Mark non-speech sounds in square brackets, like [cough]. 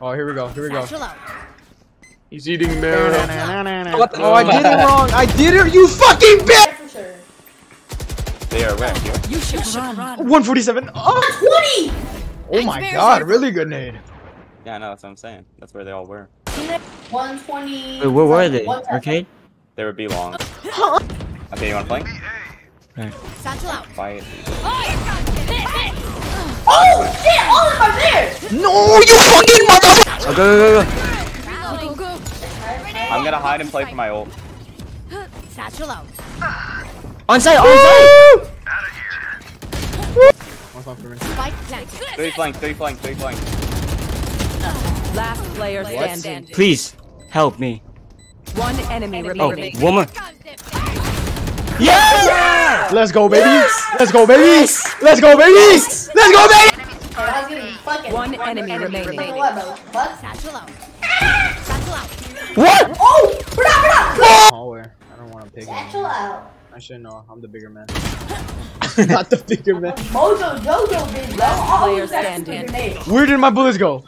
Oh, here we go. Here we go. Satchel out. He's eating marijuana. What the- Oh, I did it wrong. I did it. You fucking bitch. They are where? Here? You should run. 147. Oh, 20! oh my god. Really good nade. Yeah, I know, that's what I'm saying. That's where they all were. 120. Wait, where were they? One. Arcade? They were B long. [laughs] Okay, you wanna play? Satchel out. Fight. Oh, No, you fucking mother. Oh, go, go, go, go. Go, go. I'm gonna hide and play for my ult. Satchel out. On site, on site! One's on for me. Three flank, three flank, three flank. Last player standing. Please, help me. One enemy Oh, remaining. woman. Yeah! Let's go, baby. Let's go, baby. Let's go, baby. Let's go, baby. Oh, I was getting fucking. One enemy remaining. what, bro? What? Satchel out. Satchel out. What? Oh! We're not, we're not! Hallway. I don't want to pick Satchel him. out. I should know. I'm the bigger man. [laughs] Not the bigger man. Mojo Jojo did, bro. Player of that standing. Where did my bullets go?